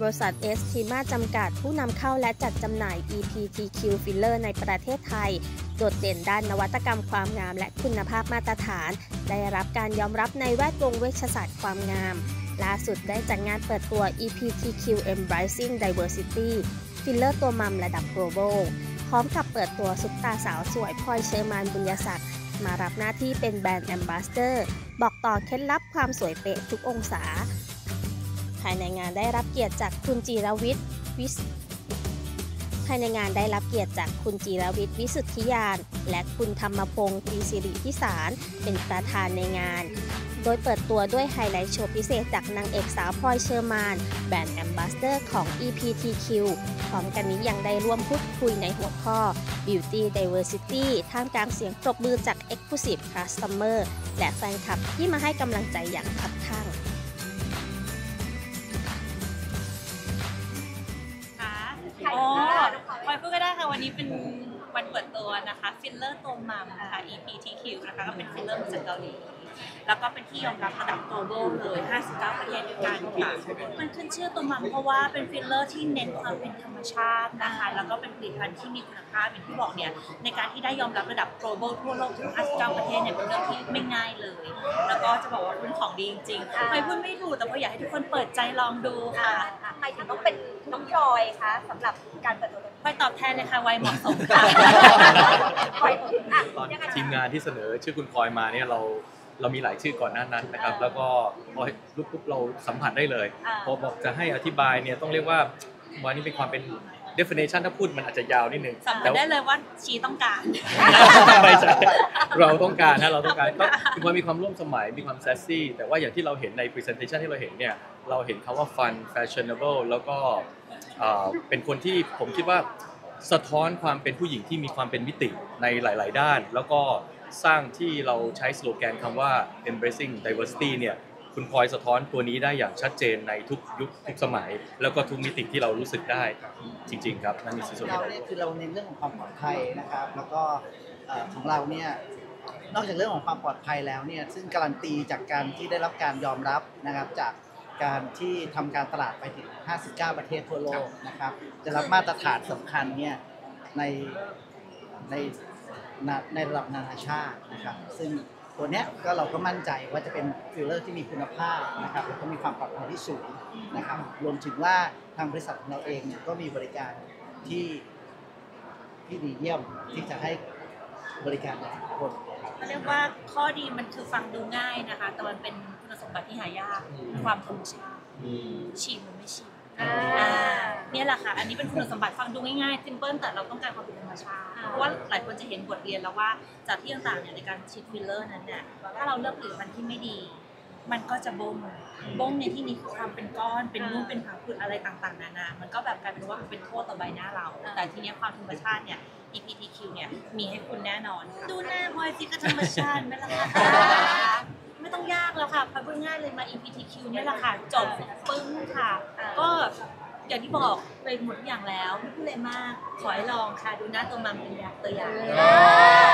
บริษัทเอสทีมาจำกัดผู้นำเข้าและจัดจำหน่าย EPTQ Filler ในประเทศไทย โดดเด่นด้านนวัตกรรมความงามและคุณภาพมาตรฐาน ได้รับการยอมรับในแวดวงเวชศาสตร์ความงาม ล่าสุดได้จัดงานเปิดตัว EPTQ Embracing Diversity Filler ตัวมัมระดับ global พร้อมกับเปิดตัวซุปตาร์สาวสวยพลอยเฌอมาลย์ บุญยศักดิ์มารับหน้าที่เป็น brand ambassador บอกต่อเคล็ดลับความสวยเป๊ะทุกองศา ภายในงานได้รับเกียรติจากคุณจีรวิทย์วิสภายในงานได้รับเกียรติจากคุณจีรวิทย์วิสุทธิยาน และคุณธรรมพงศ์ตรีสิริพิสาร เป็นประธานในงาน โดยเปิดตัวด้วยไฮไลท์โชว์พิเศษจากนางเอกสาวพลอยเฌอมาลย์ แบรนด์แอมบาสเดอร์ของ EPTQ พร้อมกันนี้ยังได้ร่วมพูดคุยในหัวข้อ Beauty Diversity ท่ามกลางเสียงปรบมือจาก Exclusive Customer และแฟนคลับที่มาให้กำลังใจอย่างคับคั่ง นี้เป็นวันเปิดตัวนะคะฟิลเลอร์ตัวมัมค่ะ EPTQ นะคะก็เป็นฟิลเลอร์มาจากเกาหลีแล้วก็เป็นที่ยอมรับระดับ global เลย 59 ประเทศด้วยกันค่ะมันขึ้นชื่อตัวมัมเพราะว่าเป็นฟิลเลอร์ที่เน้นความเป็นธรรมชาตินะคะ แล้วก็เป็นผลิตภัณฑ์ที่มีคุณภาพอย่างที่บอกเนี่ย ในการที่ได้ยอมรับระดับ global ทั่วโลกถึง 59 ประเทศเนี่ยเป็นเรื่องที่ไม่ง่ายเลย แล้วก็จะบอกว่าเป็นของดีจริงๆพลอยพูดไม่ถูกแต่พอยอยากให้ทุกคนเปิดใจลองดูค่ะใครถึงต้องเป็นน้องพลอยคะสำหรับการเปิดตัว ตรงนี้พลอยตอบแทนเลยค่ะวัยเหมาะสมค่ะพลอยอะตอนยังไงทีมงานที่เสนอชื่อคุณพลอยมาเนี่ยเราเรามีหลายชื่อก่อนหน้านั้นนะครับ แล้วก็พอลุกปุ๊บเราสัมผัสได้เลยอ่าพอบอกจะให้อธิบายเนี่ยต้องเรียกว่าวันนี้เป็นความเป็น definition ถ้าพูดมันอาจจะยาวนิดนึงสัมผัสได้เลยว่าชีต้องการไม่ใช่ เราต้องการนะเราต้องการก็คือมันมีความร่วมสมัยมีความแซสซี่แต่ว่าอย่างที่เราเห็นใน presentation ที่เราเห็นเนี่ยเราเห็นคำว่า fun fashionable แล้วก็เป็นคนที่ผมคิดว่าสะท้อนความเป็นผู้หญิงที่มีความเป็นมิติในหลาย ๆ ด้าน แล้วก็สร้างที่เราใช้สโลแกนคำว่า embracing diversity เนี่ยคุณพลอยสะท้อนตัวนี้ได้อย่างชัดเจนในทุกยุคทุกสมัย แล้วก็ทุกมิติที่เรารู้สึกได้จริง ๆ ครับนั่นคือส่วนเราเนี่ยคือเราเน้นเรื่องของความปลอดภัยนะครับ แล้วก็ของเราเนี่ย นอกจากเรื่องของความปลอดภัยแล้วเนี่ยซึ่งการันตีจากการที่ได้รับการยอมรับนะครับจากการที่ทำการตลาดไปถึง 59 ประเทศทั่วโลกนะครับจะรับมาตรฐานสำคัญเนี่ยในในในในระดับนานาชาตินะครับ ซึ่งตัวเนี้ยก็เราก็มั่นใจว่าจะเป็นฟิลเลอร์ที่มีคุณภาพนะครับแล้วก็มีความปลอดภัยที่สูงนะครับ รวมถึงว่าทางบริษัทของเราเองก็มีบริการที่ที่ดีเยี่ยมที่จะให้ บริการกับทุกคนนะครับเขาเรียกว่าข้อดีมันคือฟังดูง่ายนะคะ แต่มันเป็นคุณสมบัติที่หายากความธรรมชาติชิมมันไม่ชิมอ่า อ่าเนี่ยแหละค่ะ อันนี้เป็นคุณสมบัติฟังดูง่ายๆ simple แต่เราต้องการความเป็นธรรมชาติเพราะว่าหลายคนจะเห็นบทเรียนแล้วว่าจากที่ต่างๆเนี่ยในการฉีดฟิลเลอร์นั้นเนี่ยถ้าเราเลือกผลิตภัณฑ์ที่ไม่ดี มันก็จะบงบงในที่นี้คือความเป็นก้อน เป็นปุ่มเป็นผังผืดอะไรต่างๆ นานา มันก็แบบกลายเป็นว่ามันเป็นโทษต่อใบหน้าเรา แต่ทีเนี้ยความธรรมชาติเนี่ย EPTQ เนี่ยมีให้คุณแน่นอนค่ะ ดูหน้าพลอยสิก็ธรรมชาติไหมล่ะคะไม่ต้องยากแล้วค่ะพลอยพูดง่ายเลยมา EPTQ เนี่ยแหละค่ะจบปึ้งค่ะ ก็อย่างที่บอกไปหมดทุกอย่างแล้วไม่พูดเลยมาก ขอให้ลองค่ะ ดูหน้าตัวมัมเป็นแบบตัวอย่างเลยอ่า